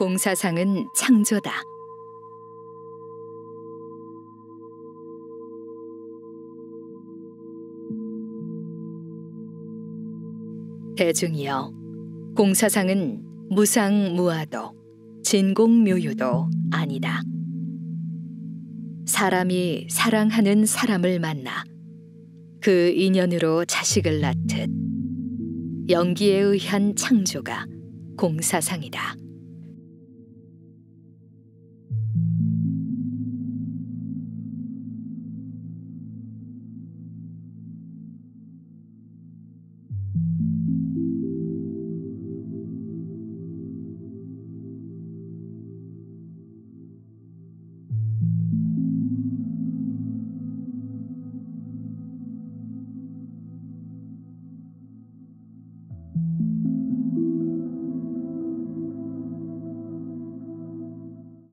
공사상은 창조다. 대중이여, 공사상은 무상무아도 진공묘유도 아니다. 사람이 사랑하는 사람을 만나 그 인연으로 자식을 낳듯 연기에 의한 창조가 공사상이다.